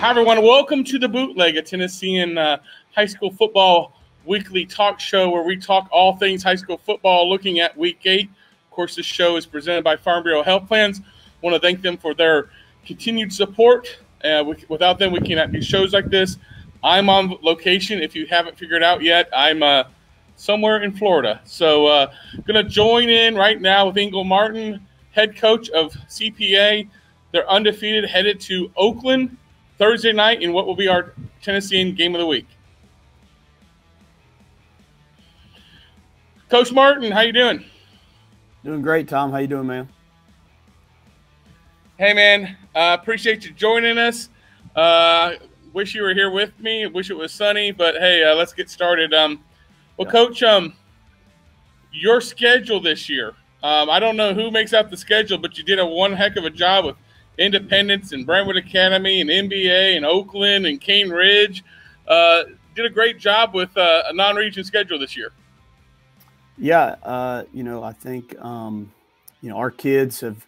Hi, everyone. Welcome to the Bootleg, a Tennessean uh, high school football weekly talk show where we talk all things high school football looking at week eight. Of course, this show is presented by Farm Bureau Health Plans. want to thank them for their continued support. Uh, without them, we cannot do shows like this. I'm on location. If you haven't figured out yet, I'm uh, somewhere in Florida. So, uh, going to join in right now with Ingle Martin, head coach of CPA. They're undefeated, headed to Oakland Thursday night in what will be our Tennessean game of the week. Coach Martin, how you doing? Doing great, Tom. How you doing, man? Hey, man. Uh, appreciate you joining us. Uh, wish you were here with me. Wish it was sunny, but hey, uh, let's get started. Um, well, yeah. Coach, um, your schedule this year. Um, I don't know who makes out the schedule, but you did a one heck of a job with – Independence and Brentwood Academy and MBA and Oakland and Cane Ridge. Uh, did a great job with uh, a non-region schedule this year. Yeah, uh, you know, I think um, you know our kids have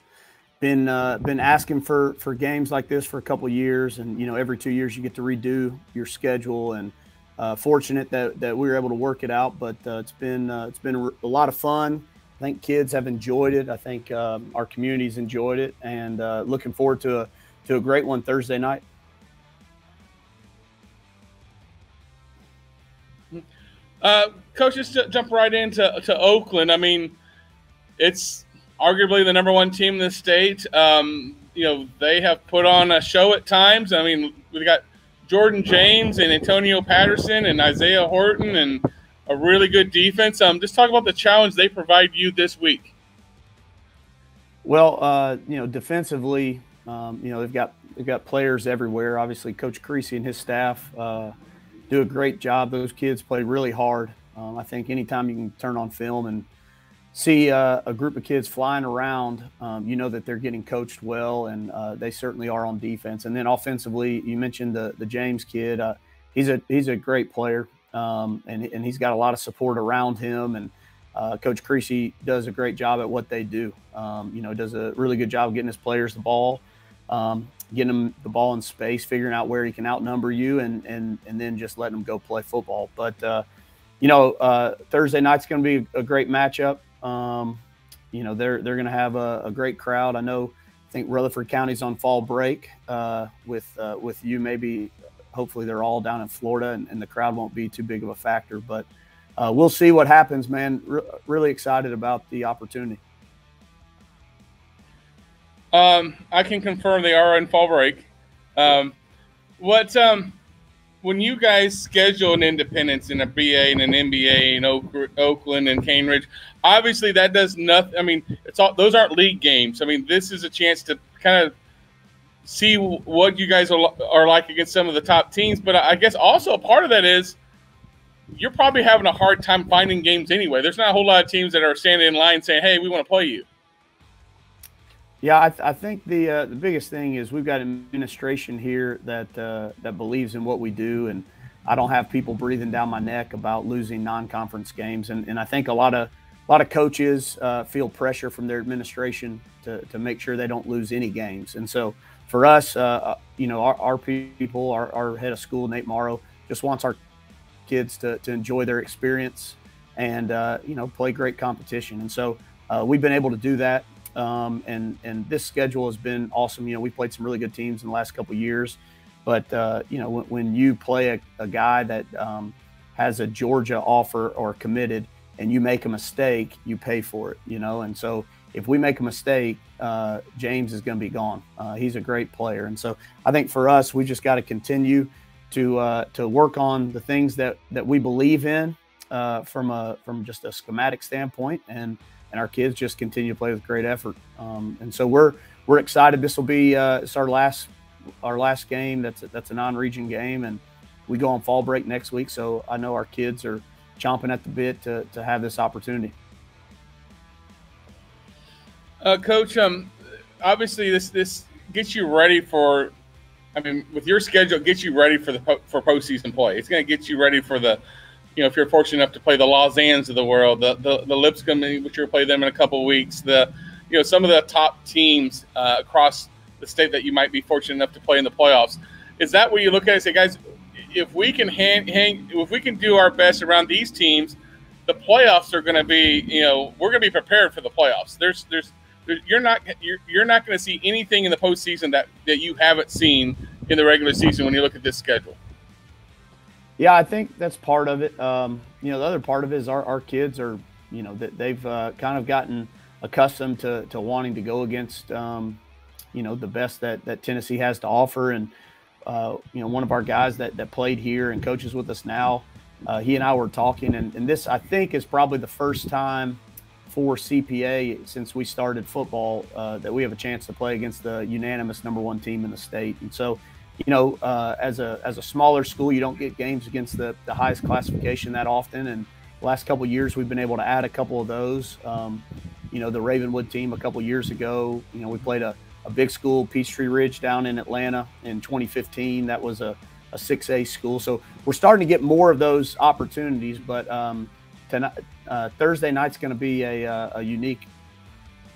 been uh, been asking for for games like this for a couple years, and you know, every two years you get to redo your schedule, and uh, fortunate that that we were able to work it out. But uh, it's been it's been a lot of fun. I think kids have enjoyed it. I think um, our community's enjoyed it, and uh, looking forward to a to a great one Thursday night. Uh, Coach, just jump right into to Oakland. I mean, it's arguably the number one team in the state. Um, you know, they have put on a show at times. I mean, we got Jordan James and Antonio Patterson and Isaiah Horton and a really good defense. Um, just talk about the challenge they provide you this week. Well, uh, you know, defensively, um, you know they've got they've got players everywhere. Obviously, Coach Creasy and his staff uh, do a great job. Those kids play really hard. Um, I think anytime you can turn on film and see uh, a group of kids flying around, um, you know that they're getting coached well, and uh, they certainly are on defense. And then offensively, you mentioned the the James kid. Uh, he's a he's a great player um, and, and he's got a lot of support around him. And uh, Coach Creasy does a great job at what they do. Um, you know, does a really good job getting his players the ball, um, getting them the ball in space, figuring out where he can outnumber you, and and and then just letting them go play football. But uh, you know, uh, Thursday night's going to be a great matchup. Um, you know, they're they're going to have a, a, great crowd. I know. I think Rutherford County's on fall break uh, with uh, with you maybe hopefully they're all down in Florida and, and, the crowd won't be too big of a factor. But uh, we'll see what happens, man. Re- really excited about the opportunity. Um, I can confirm they are in fall break. Um, what um, when you guys schedule an Independence in a BA and an MBA in Oak, Oakland and Cane Ridge, obviously that does nothing. I mean, it's all those aren't league games. I mean, this is a chance to kind of see what you guys are, are like against some of the top teams. But I guess also a part of that is you're probably having a hard time finding games anyway. There's not a whole lot of teams that are standing in line saying, "Hey, we want to play you." Yeah, I, th- I think the uh, the biggest thing is we've got administration here that uh, that believes in what we do, and I don't have people breathing down my neck about losing non-conference games, and, and I think a lot of a lot of coaches uh, feel pressure from their administration to, to make sure they don't lose any games, and so for us, uh, uh, you know, our, our people, our, our, head of school, Nate Morrow, just wants our kids to, to enjoy their experience and, uh, you know, play great competition. And so uh, we've been able to do that. Um, and, and this schedule has been awesome. You know, we played some really good teams in the last couple years. But, uh, you know, when, when, you play a, a guy that um, has a Georgia offer or committed and you make a mistake, you pay for it, you know. And so if we make a mistake, uh, James is going to be gone. Uh, he's a great player, and so I think for us, we just got to continue to uh, to work on the things that that we believe in uh, from a from just a schematic standpoint, and and our kids just continue to play with great effort. Um, and so we're we're excited. This will be uh, it's our last our last game. That's a, that's a non-region game, and we go on fall break next week. So I know our kids are chomping at the bit to to have this opportunity. Uh, Coach, um, obviously this this gets you ready for. I mean, with your schedule, it gets you ready for the for postseason play. It's going to get you ready for the, you know, if you're fortunate enough to play the Lausanne's of the world, the the, the Lipscomb, which you'll play them in a couple weeks. The, you know, some of the top teams uh, across the state that you might be fortunate enough to play in the playoffs. is that where you look at and say, guys, if we can hang, hang if we can do our best around these teams, the playoffs are going to be, you know, we're going to be prepared for the playoffs. There's, there's, you're not, you're, you're not going to see anything in the postseason that that you haven't seen in the regular season when you look at this schedule. Yeah, I think that's part of it. Um, you know, the other part of it is our, our kids are, you know, that they've uh, kind of gotten accustomed to, to wanting to go against, um, you know, the best that, that Tennessee has to offer. And, uh, you know, one of our guys that, that played here and coaches with us now, uh, he and I were talking, and, and this I think is probably the first time for CPA since we started football uh, that we have a chance to play against the unanimous number one team in the state. And so, you know, uh, as a as a smaller school, you don't get games against the, the highest classification that often. And last couple years, we've been able to add a couple of those. Um, you know, the Ravenwood team a couple years ago, you know, we played a, a big school, Peachtree Ridge, down in Atlanta in 2015. That was a, a 6A school. So we're starting to get more of those opportunities. But um, tonight, uh, Thursday night's going to be a, uh, a, unique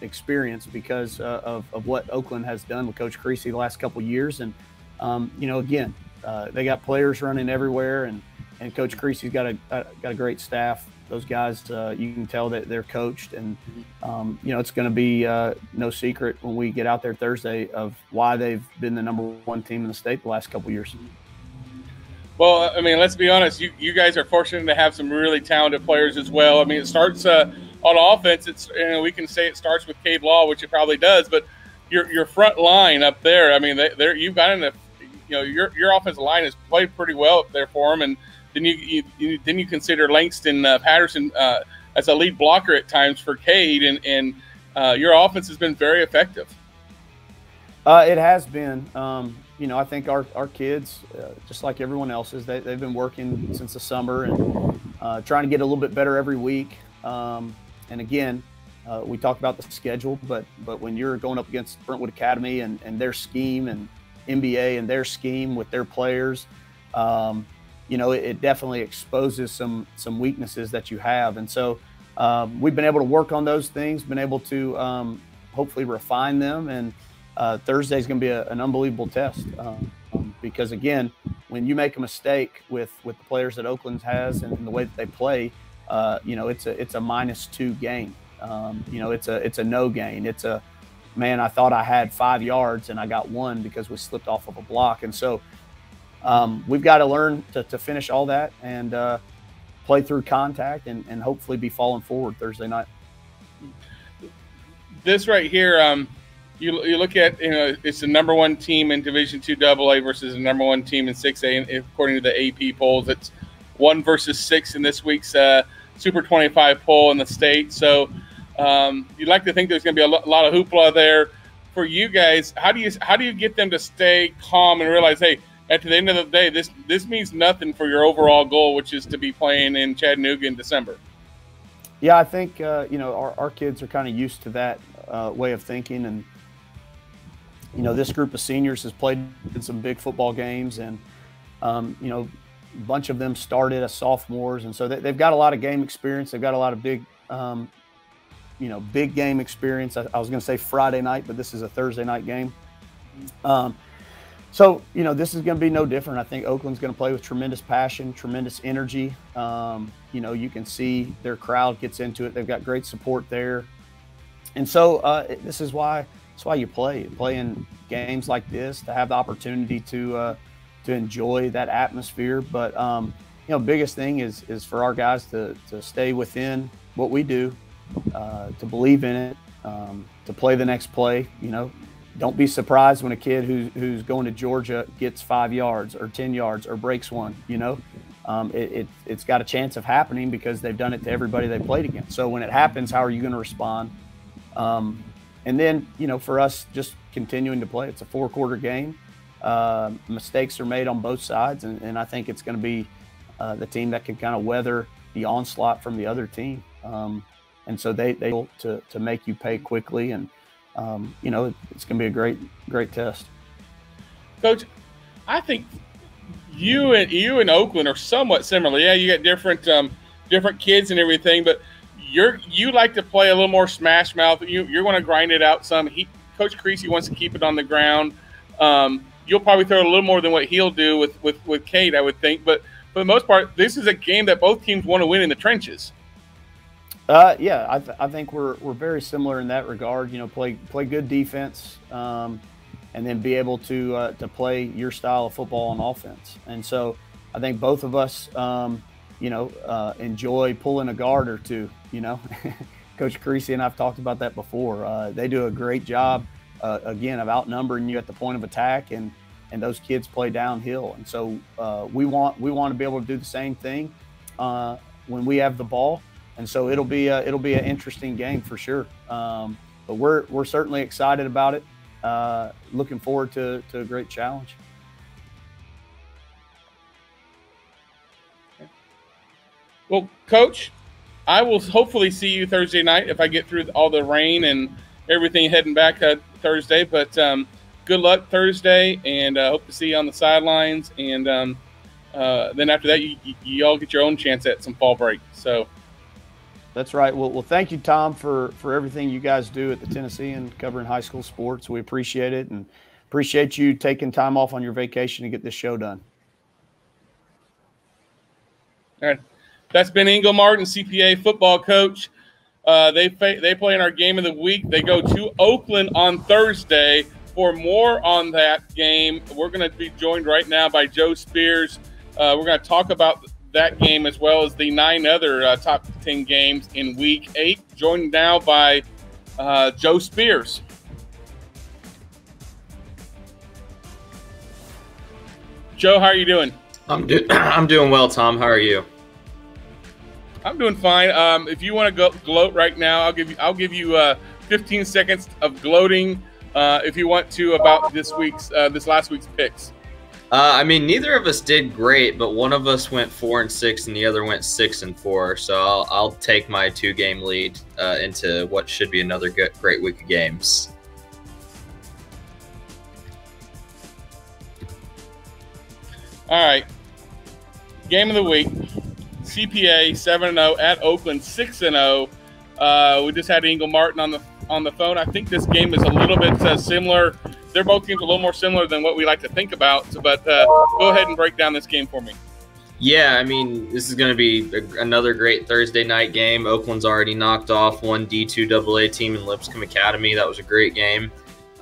experience because uh, of, of what Oakland has done with Coach Creasy the last couple years. And um, you know, again, uh, they got players running everywhere, and and Coach Creasy's got a got a great staff. Those guys, uh, you can tell that they're coached, and um, you know it's going to be uh, no secret when we get out there Thursday of why they've been the number one team in the state the last couple years. Well, I mean, let's be honest. You you guys are fortunate to have some really talented players as well. I mean, it starts uh, on offense. It's you know, we can say it starts with Cade Law, which it probably does, but your your front line up there. I mean, they, they're you've got enough you know your your offensive line has played pretty well up there for him, and then you, you, you then you consider Langston uh, Patterson uh, as a lead blocker at times for Cade, and and uh, your offense has been very effective. Uh, it has been. Um, you know, I think our, our kids, uh, just like everyone else's, they, they've been working since the summer and uh, trying to get a little bit better every week. Um, and again, we talk about the schedule, but but when you're going up against Brentwood Academy and, and their scheme and MBA and their scheme with their players, um, you know, it, it, definitely exposes some some weaknesses that you have. And so um, we've been able to work on those things, been able to um, hopefully refine them. And uh, Thursday is going to be a, an unbelievable test um, because again, when you make a mistake with with the players that Oakland has and, and the way that they play, uh, you know, it's a it's a minus two game. Um, you know, it's a it's a no gain. It's a man, I thought I had five yards and I got one because we slipped off of a block. And so um, we've got to learn to, to finish all that and uh, play through contact and, and hopefully be falling forward Thursday night. This right here, um, you, you look at, you know, it's the number one team in Division two AA versus the number one team in 6A. and according to the AP polls, it's one versus six in this week's uh, Super 25 poll in the state. So, um, you'd like to think there's going to be a lot of hoopla there for you guys. How do you how do you get them to stay calm and realize, hey, at the end of the day, this this means nothing for your overall goal, which is to be playing in Chattanooga in December. Yeah, I think uh, you know our, our kids are kind of used to that uh, way of thinking, and you know this group of seniors has played in some big football games, and um, you know a bunch of them started as sophomores, and so they, have got a lot of game experience. They've got a lot of big um, you know, big game experience. I, I was going to say Friday night, but this is a Thursday night game. Um, so, you know, this is going to be no different. I think Oakland's going to play with tremendous passion, tremendous energy. Um, you know, you can see their crowd gets into it. They've got great support there. And so uh, this is why that's why you play. Playing games like this to have the opportunity to uh, to enjoy that atmosphere. But um, you know, biggest thing is is for our guys to to stay within what we do, uh, to believe in it, um, to play the next play. You know, don't be surprised when a kid who's, who's going to Georgia gets five yards or 10 yards or breaks one. You know, um, it, it, has got a chance of happening because they've done it to everybody they played against. So when it happens, how are you going to respond? Um, and then, you know, for us, just continuing to play. It's a four quarter game. Uh, mistakes are made on both sides, and, and I think it's going to be uh, the team that can kind of weather the onslaught from the other team. Um, and so they they to to make you pay quickly, and um, you know it's going to be a great great test. Coach, I think you and you and Oakland are somewhat similar. Yeah, you got different um, different kids and everything, but you're you like to play a little more smash mouth. You you're going to grind it out some. He, Coach Creasy wants to keep it on the ground. Um, you'll probably throw a little more than what he'll do with with with Cade, I would think. But for the most part, this is a game that both teams want to win in the trenches. Uh, yeah, I, th- I think we're we're very similar in that regard. You know, play play good defense, um, and then be able to uh, to play your style of football on offense. And so, I think both of us, um, you know, uh, enjoy pulling a guard or two. You know, Coach Creasy and I've talked about that before. Uh, they do a great job, uh, again, of outnumbering you at the point of attack, and and those kids play downhill. And so uh, we want we want to be able to do the same thing when we have the ball and so it'll be a, it'll be an interesting game for sure. Um, but we're we're certainly excited about it. Uh, looking forward to to a great challenge. Well, Coach, I will hopefully see you Thursday night if I get through all the rain and everything heading back uh, Thursday. But um, good luck Thursday, and uh, hope to see you on the sidelines. And um, uh, then after that, you, you, all get your own chance at some fall break. So. That's right. Well, well, thank you, Tom, for for everything you guys do at the Tennessean covering high school sports. We appreciate it and appreciate you taking time off on your vacation to get this show done. All right, that's Ben Martin, CPA football coach. Uh, they they play in our game of the week. They go to Oakland on Thursday. For more on that game, we're going to be joined right now by Joe Spears. Uh, we're going to talk about that game as well as the nine other uh, top 10 games in week eight. Joined now by uh, Joe Spears. Joe, how are you doing? I'm do- I'm doing well, Tom. How are you? I'm doing fine. Um, if you want to go gloat right now, I'll give you I'll give you uh, 15 seconds of gloating uh, if you want to about this week's uh, this last week's picks. Uh, I mean, neither of us did great, but one of us went four and six, and the other went six and four. So I'll, I'll take my two game lead uh, into what should be another good, great week of games. All right, game of the week: CPA seven and zero oh at Oakland six and zero. Oh. Uh, we just had Ingle Martin on the on the phone. I think this game is a little bit uh, similar they're both teams a little more similar than what we like to think about. But uh, go ahead and break down this game for me. Yeah, I mean, this is going to be a, another great Thursday night game. Oakland's already knocked off one D2 AA team in Lipscomb Academy. That was a great game.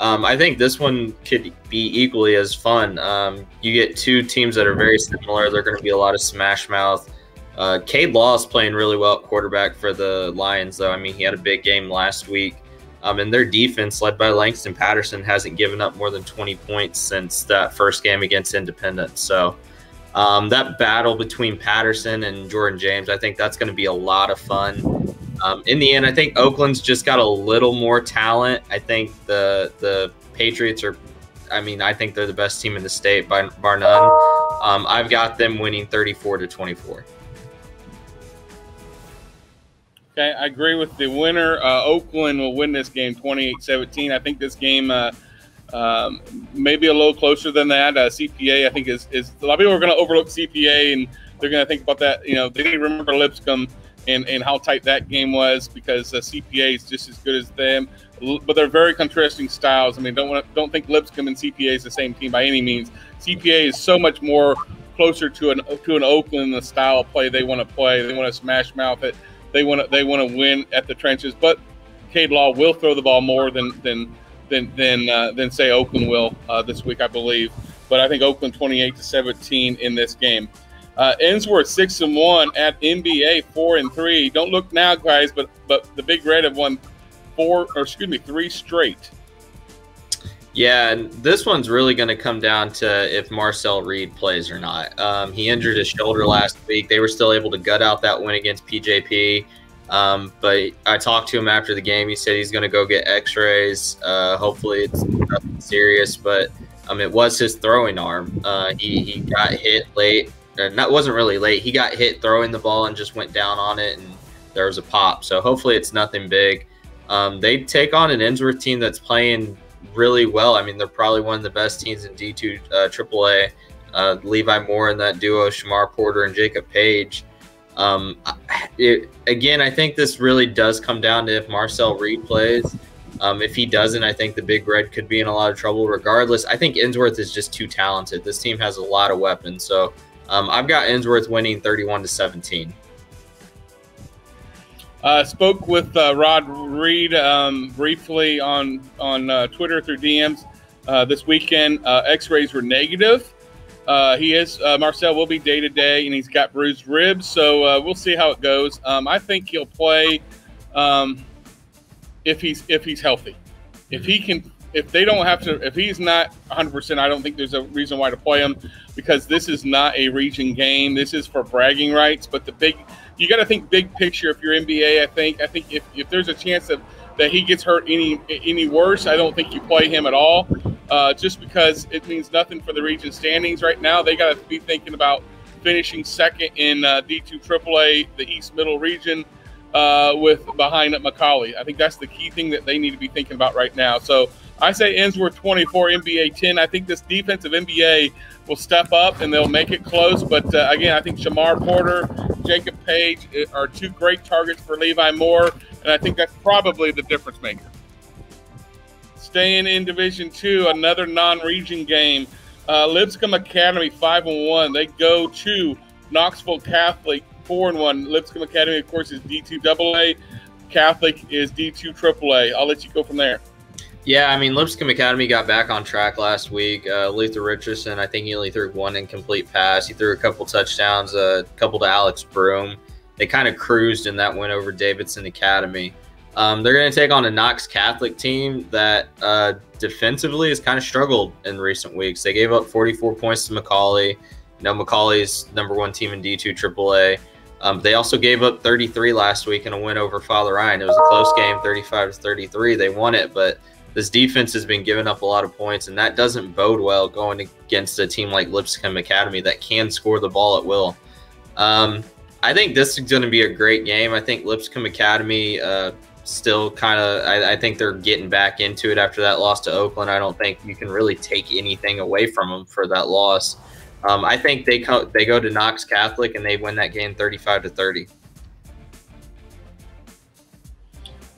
Um, I think this one could be equally as fun. Um, you get two teams that are very similar. They're going to be a lot of smash mouth. Uh, Cade Law is playing really well at quarterback for the Lions, though. I mean, he had a big game last week. Um, and their defense, led by Langston Patterson, hasn't given up more than 20 points since that first game against Independence. So um, that battle between Patterson and Jordan James, I think that's going to be a lot of fun. Um, in the end, I think Oakland's just got a little more talent. I think the the Patriots are, I mean, I think they're the best team in the state by bar none. Um, I've got them winning 34 to 24. Okay, I agree with the winner. Uh, Oakland will win this game 28 17. I think this game uh, um, maybe a little closer than that. Uh, CPA, I think, is, is a lot of people are going to overlook CPA and they're going to think about that. You know, they to remember Lipscomb and, and how tight that game was because uh, CPA is just as good as them. But they're very contrasting styles. I mean, don't wanna, don't think Lipscomb and CPA is the same team by any means. CPA is so much more closer to an to an Oakland the style play they want to play. They want to smash mouth it. They want to they want to win at the trenches, but Cade Law will throw the ball more than than than than, uh, than say Oakland will uh, this week, I believe. But I think Oakland 28 to 17 in this game. Uh, Ensworth six and one at MBA four and three. Don't look now, guys, but but the Big Red have won four or excuse me three straight. Yeah, and this one's really going to come down to if Marcel Reed plays or not. Um, he injured his shoulder last week. They were still able to gut out that win against PJP. Um, but I talked to him after the game. He said he's going to go get X-rays. Uh, hopefully, it's nothing serious. But um, it was his throwing arm. Uh, he he got hit late. Uh, that wasn't really late. He got hit throwing the ball and just went down on it, and there was a pop. So hopefully, it's nothing big. Um, they take on an Ensworth team that's playing really well. I mean, they're probably one of the best teams in D2 uh, AAA. Uh, Levi Moore and that duo, Shamar Porter and Jacob Page. Um, it, again, I think this really does come down to if Marcel Reed plays. Um, if he doesn't, I think the Big Red could be in a lot of trouble. Regardless, I think Ensworth is just too talented. This team has a lot of weapons, so um, I've got Ensworth winning 31 to 17. Uh, spoke with uh, Rod Reed um, briefly on on uh, Twitter through DMs uh, this weekend. Uh, X-rays were negative. Uh, he is Marcel will be day to day, and he's got bruised ribs, so we'll see how it goes. Um, I think he'll play um, if he's if he's healthy. If he can, if they don't have to, if he's not 100, percent I don't think there's a reason why to play him because this is not a region game. This is for bragging rights. But the big you got to think big picture if you're MBA. I think I think if, if there's a chance of that he gets hurt any any worse, I don't think you play him at all. Uh, just because it means nothing for the region standings right now. They got to be thinking about finishing second in uh, D2 AAA, the East Middle region, uh, with behind McCallie. I think that's the key thing that they need to be thinking about right now. So I say Ensworth 24, MBA 10. I think this defensive MBA will step up and they'll make it close. But uh, again, I think Shamar Porter, Jacob Page uh, are two great targets for Levi Moore, and I think that's probably the difference maker. Staying in Division Two, another non-region game. Uh, Lipscomb Academy five and one. They go to Knoxville Catholic four and one. Lipscomb Academy, of course, is D two AA. Catholic is D two AAA. I'll let you go from there. Yeah, I mean, Lipscomb Academy got back on track last week. Uh, Luther Richardson, I think he only threw one incomplete pass. He threw a couple touchdowns, a couple to Alex Broom. They kind of cruised in that win over Davidson Academy. Um, they're going to take on a Knox Catholic team that uh, defensively has kind of struggled in recent weeks. They gave up 44 points to McCallie. You know, McCallie's number one team in D2 AAA. Um, they also gave up 33 last week in a win over Father Ryan. It was a close game, 35 to 33. They won it, but – this defense has been giving up a lot of points, and that doesn't bode well going against a team like Lipscomb Academy that can score the ball at will. Um, I think this is going to be a great game. I think Lipscomb Academy uh, still kind of, I, I, think they're getting back into it after that loss to Oakland. I don't think you can really take anything away from them for that loss. Um, I think they co- they go to Knox Catholic and they win that game 35 to 30.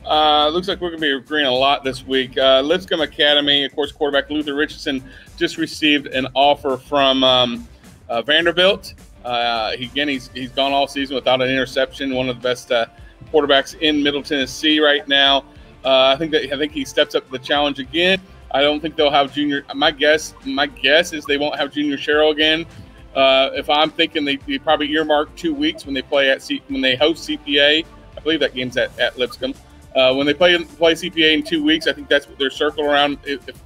Uh, looks like we're going to be agreeing a lot this week. Uh, Lipscomb Academy, of course, quarterback Luther Richardson just received an offer from um, uh, Vanderbilt. Uh, again, he's, he's gone all season without an interception. One of the best uh, quarterbacks in Middle Tennessee right now. Uh, I think that I think he steps up to the challenge again. I don't think they'll have junior. My guess, my guess is they won't have Junior Sherrill again. if I'm thinking they, they, probably earmark two weeks when they play at C, when they host CPA. I believe that game's at, at Lipscomb. Uh, when they play play CPA in two weeks, I think that's what they're circling around. If, if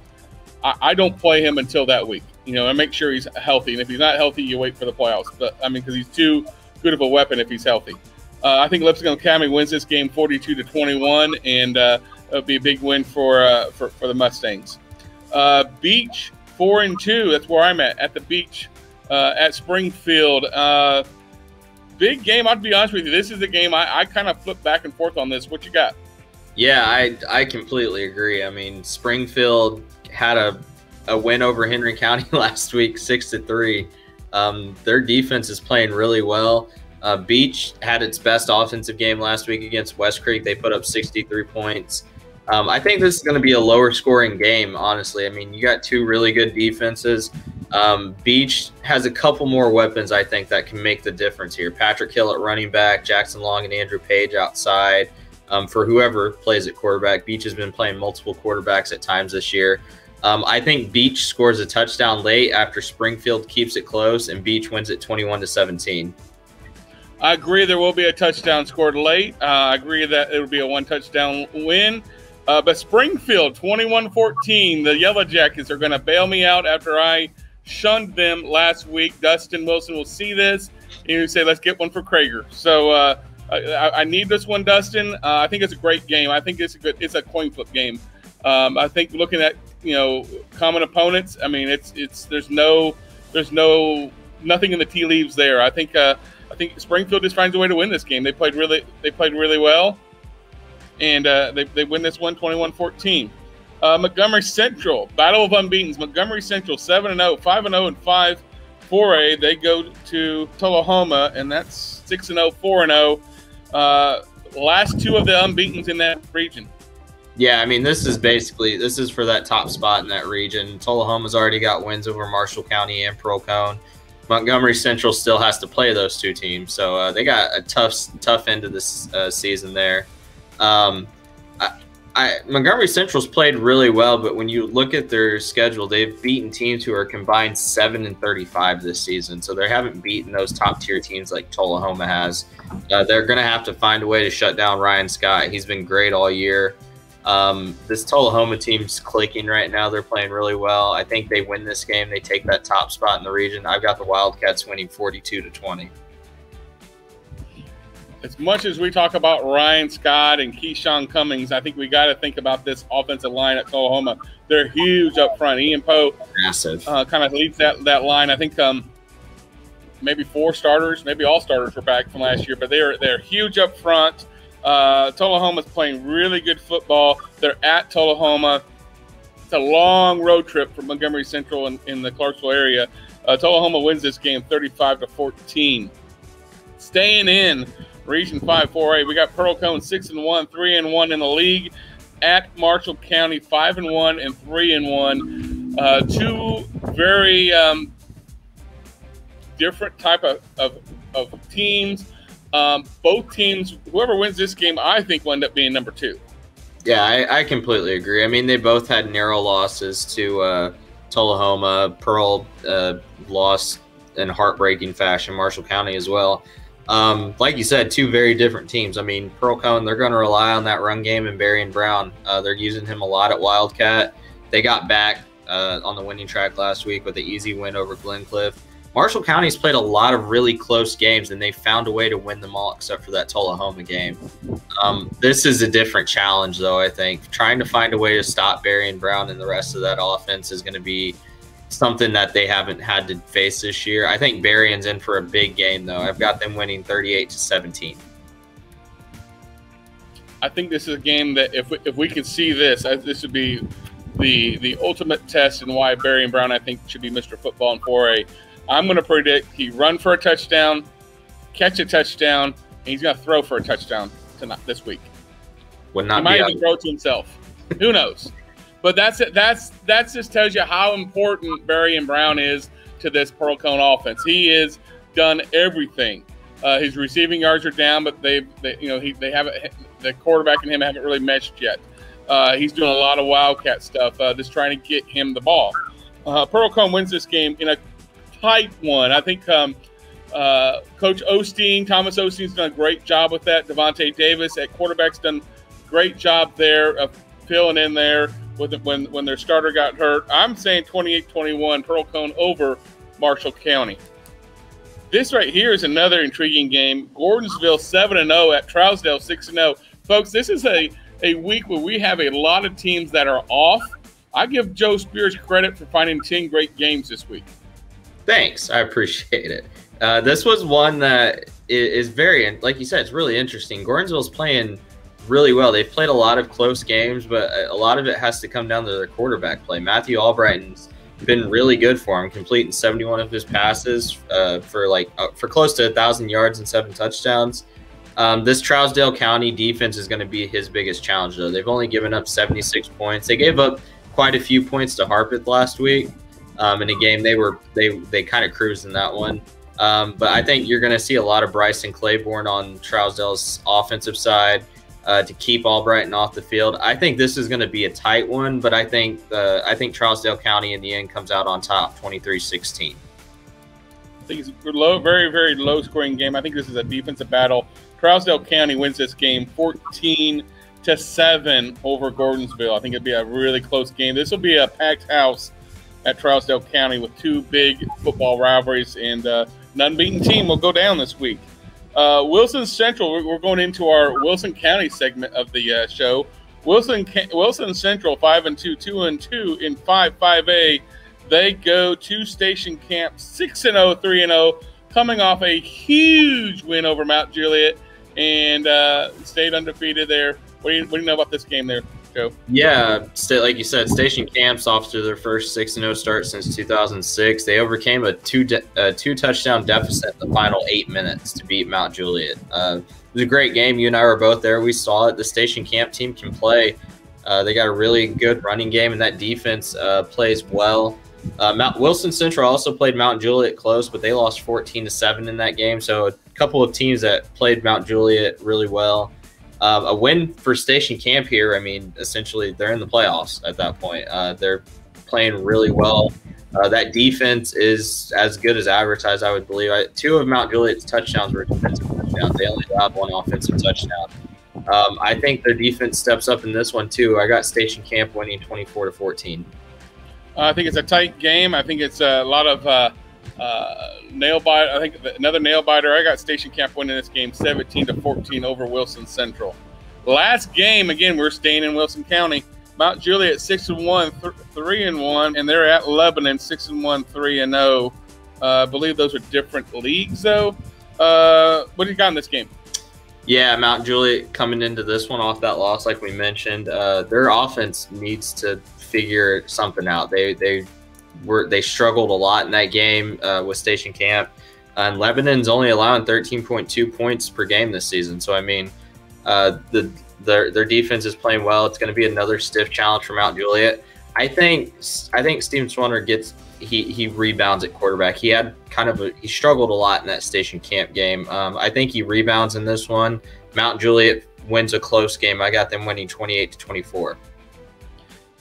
I, I, don't play him until that week, you know, and make sure he's healthy. And if he's not healthy, you wait for the playoffs. But I mean, because he's too good of a weapon if he's healthy. Uh, I think Lipscomb Academy wins this game 42 to 21, and uh, it'll be a big win for uh, for, for the Mustangs. Uh, Beech four and two. That's where I'm at at the beach uh, at Springfield. big game. I'll be honest with you. This is the game I, I kind of flip back and forth on this. What you got? Yeah, I I completely agree. I mean, Springfield had a, a win over Henry County last week, six to three. Um, their defense is playing really well. Uh, Beech had its best offensive game last week against West Creek. They put up 63 points. Um, I think this is going to be a lower scoring game, honestly. I mean, you got two really good defenses. Um, Beech has a couple more weapons, I think, that can make the difference here. Patrick Hill at running back, Jackson Long and Andrew Page outside um, for whoever plays at quarterback. Beech has been playing multiple quarterbacks at times this year. Um, I think Beech scores a touchdown late after Springfield keeps it close, and Beech wins it 21 to 17. I agree there will be a touchdown scored late. Uh, I agree that it will be a one touchdown win. Uh, but Springfield 21 14, the Yellow Jackets are going to bail me out after I shunned them last week. Dustin Wilson will see this and he say, let's get one for Kreager. So, uh, I, I need this one, Dustin. Uh, I think it's a great game. I think it's a good. It's a coin flip game. Um, I think looking at you know common opponents. I mean, it's it's there's no there's no nothing in the tea leaves there. I think uh, I think Springfield just finds a way to win this game. They played really they played really well, and uh, they they win this one 21-14. Uh, Montgomery Central, Battle of Unbeaten's. Montgomery Central, 7 0, 5 0, and 5 4A. They go to Tullahoma, and that's 6 0, 4 0. Uh, last two of the unbeaten's in that region. Yeah, I mean, this is basically this is for that top spot in that region. Tullahoma's already got wins over Marshall County and Pearl-Cohn. Montgomery Central still has to play those two teams, so uh, they got a tough, tough end of this uh, season there. Um, I, Montgomery Central's played really well, but when you look at their schedule, they've beaten teams who are combined seven and thirty-five this season. So they haven't beaten those top-tier teams like Tullahoma has. Uh, they're going to have to find a way to shut down Ryan Scott. He's been great all year. Um, this Tullahoma team's clicking right now. They're playing really well. I think they win this game. They take that top spot in the region. I've got the Wildcats winning 42 to 20. As much as we talk about Ryan Scott and Keyshawn Cummings, I think we got to think about this offensive line at Tullahoma. They're huge up front. Ian Poe, massive, uh, kind of leads that that line. I think um, maybe four starters, maybe all starters were back from last year, but they're they're huge up front. Uh, Tullahoma's playing really good football. They're at Tullahoma. It's a long road trip from Montgomery Central in, in the Clarksville area. Uh, Tullahoma wins this game 35 to 14. Staying in Region 5 4A, we got Pearl-Cohn 6 and 1, 3 and 1 in the league. At Marshall County 5 and 1 and 3 and 1. Uh, two very um, different type of, of, of teams um, both teams, whoever wins this game, I think will end up being number two. Yeah, I, I completely agree. I mean, they both had narrow losses to uh, Tullahoma. Pearl uh, lost in heartbreaking fashion. Marshall County as well. Um, like you said, two very different teams. I mean, Pearl-Cohn, they're going to rely on that run game and Barion Brown. Uh, they're using him a lot at Wildcat. They got back uh, on the winning track last week with an easy win over Glencliff. Marshall County's played a lot of really close games, and they found a way to win them all except for that Tullahoma game. Um, this is a different challenge, though. I think trying to find a way to stop Barion Brown and the rest of that offense is going to be something that they haven't had to face this year. I think Barion's in for a big game, though. I've got them winning 38 to 17. I think this is a game that if we, if we could see this, this would be the the ultimate test and why Barion Brown I think should be Mr. Football in 4A I'm going to predict he run for a touchdown, catch a touchdown, and he's going to throw for a touchdown tonight this week. Would not he might even throw to himself. Who knows? But that's. That's that just tells you how important Barion Brown is to this Pearl-Cohn offense. He has done everything. Uh, his receiving yards are down, but they've they, you know he, they haven't the quarterback and him haven't really meshed yet. Uh, he's doing a lot of wildcat stuff, uh, just trying to get him the ball. Uh, Pearl-Cohn wins this game in a tight one. I think um, uh, Coach Osteen, Thomas Osteen's done a great job with that. Devontae Davis at quarterback's done great job there of filling in there with it when when their starter got hurt. I'm saying 28-21, Pearl-Cohn over Marshall County. This right here is another intriguing game. Gordonsville 7 0 at Trousdale 6 0. Folks, this is a, a week where we have a lot of teams that are off. I give Joe Spears credit for finding 10 great games this week. Thanks. I appreciate it. Uh, this was one that is very, like you said, it's really interesting. Gordonsville's playing really well. They've played a lot of close games, but a lot of it has to come down to their quarterback play. Matthew Albrighton's been really good for him, completing 71 of his passes uh, for like uh, for close to a thousand yards and seven touchdowns. Um, this Trousdale County defense is going to be his biggest challenge, though. They've only given up 76 points. They gave up quite a few points to Harpeth last week, um, in a game. They were they they kind of cruised in that one. Um, but I think you're going to see a lot of Bryson Claiborne on Trousdale's offensive side uh, to keep Albrighton off the field. I think this is going to be a tight one, but I think uh, I think Trousdale County in the end comes out on top, 23-16. I think it's a low, very very low scoring game. I think this is a defensive battle. Trousdale County wins this game 14 to 7 over Gordonsville. I think it'd be a really close game. This will be a packed house at Trousdale County with two big football rivalries, and uh, an unbeaten team will go down this week. Uh, Wilson Central, we're going into our Wilson County segment of the uh, show. Wilson Wilson Central five and two, two and two in five five A. They go to Station Camp six and 0, 3 and zero, oh, coming off a huge win over Mount Juliet and uh, stayed undefeated there. What do you what do you know about this game there? Joe? Yeah, like you said, Station Camps off to their first six and zero oh start since 2006. They overcame a two de- a two touchdown deficit in the final eight minutes to beat Mount Juliet. Uh, it was a great game. You and I were both there. We saw it. The Station Camp team can play. Uh, they got a really good running game, and that defense uh, plays well. Uh, Mount Wilson Central also played Mount Juliet close, but they lost 14 to seven in that game. So a couple of teams that played Mount Juliet really well. Um, a win for Station Camp here. I mean, essentially they're in the playoffs at that point. Uh, they're playing really well. Uh, that defense is as good as advertised, I would believe. I, two of Mount Juliet's touchdowns were defensive touchdowns. They only allowed one offensive touchdown. Um, I think their defense steps up in this one too. I got Station Camp winning 24 to 14. Uh, I think it's a tight game. I think it's a lot of uh, nail bite. I think another nail biter. I got Station Camp winning this game 17 to 14 over Wilson Central. Last game, again, we're staying in Wilson County. Mount Juliet six and one, th- three and one, and they're at Lebanon six and one, three and zero. Oh. Uh, I believe those are different leagues, though. Uh, what do you got in this game? Yeah, Mount Juliet coming into this one off that loss, like we mentioned, uh, their offense needs to figure something out. They they were they struggled a lot in that game uh, with Station Camp, and Lebanon's only allowing 13.2 points per game this season. So I mean, uh, the their their defense is playing well. It's going to be another stiff challenge for Mount Juliet. I think I think Steven Swanner gets he he rebounds at quarterback. He had kind of a, he struggled a lot in that Station Camp game. Um, I think he rebounds in this one. Mount Juliet wins a close game. I got them winning 28 to 24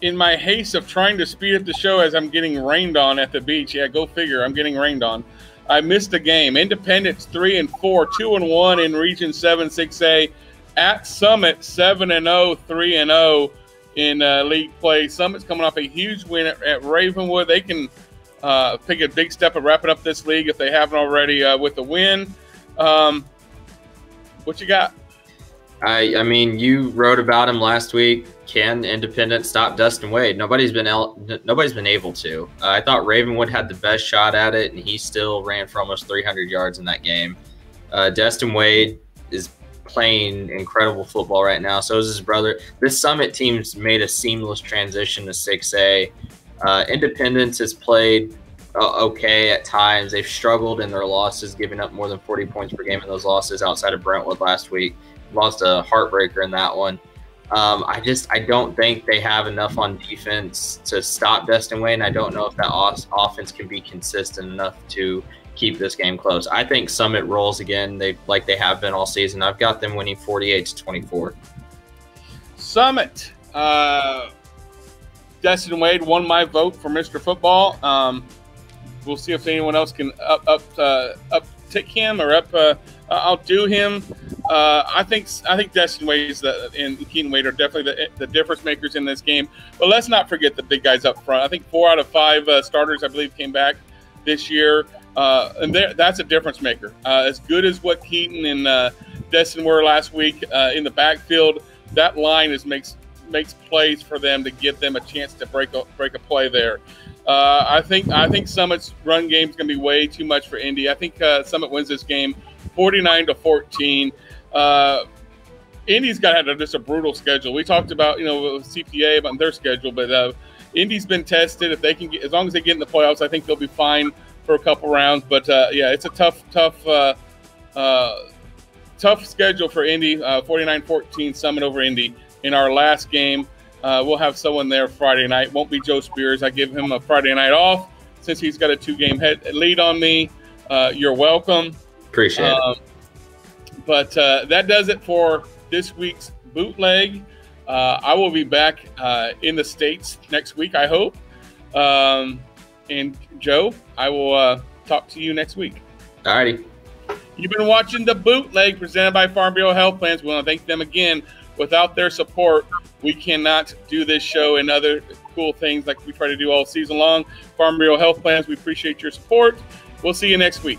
in my haste of trying to speed up the show as I'm getting rained on at the beach, yeah, go figure, I'm getting rained on. I missed a game. Independence three and four, two and one in Region Seven Six A. At Summit seven and 0, 3 and 0 in uh, league play. Summit's coming off a huge win at, at Ravenwood. They can uh, take a big step of wrapping up this league if they haven't already uh, with a win. Um, what you got? I I mean, you wrote about him last week. Can Independent stop Destin Wade? Nobody's been el- nobody's been able to. Uh, I thought Ravenwood had the best shot at it, and he still ran for almost 300 yards in that game. Uh, Destin Wade is playing incredible football right now. So is his brother. This Summit team's made a seamless transition to 6A. Uh, Independence has played uh, okay at times. They've struggled in their losses, giving up more than 40 points per game in those losses outside of Brentwood last week lost a heartbreaker in that one. Um, I just I don't think they have enough on defense to stop Destin Wade. I don't know if that off- offense can be consistent enough to keep this game close. I think Summit rolls again. They like they have been all season. I've got them winning 48 to 24. Summit. Uh, Destin Wade won my vote for Mr. Football. Um, we'll see if anyone else can up up uh, up tick him or up uh, outdo him. Uh, I think I think Destin Wade and Keaton Wade are definitely the, the, difference makers in this game. But let's not forget the big guys up front. I think four out of five uh, starters, I believe, came back this year, uh, and that's a difference maker. Uh, as good as what Keaton and uh, Destin were last week uh, in the backfield, that line is makes makes plays for them to give them a chance to break a, break a play there. I think I think Summit's run game is going to be way too much for Indy. I think Summit wins this game 49 to 14. Uh, Indy's got a, just a brutal schedule. We talked about you know CPA about their schedule, but uh, Indy's been tested. If they can get, as long as they get in the playoffs, I think they'll be fine for a couple rounds. But uh, yeah, it's a tough, tough, uh, uh, tough schedule for Indy. 49-14 uh, Summit over Indy in our last game. Uh, we'll have someone there Friday night. Won't be Joe Spears. I give him a Friday night off since he's got a two-game head lead on me. you're welcome. Appreciate um, it. But uh, that does it for this week's bootleg. Uh, I will be back uh, in the States next week, I hope. Um, and Joe, I will uh, talk to you next week. All righty. You've been watching the bootleg presented by Farm Bureau Health Plans. We want to thank them again. Without their support, we cannot do this show and other cool things like we try to do all season long. Farm Bureau Health Plans, we appreciate your support. We'll see you next week.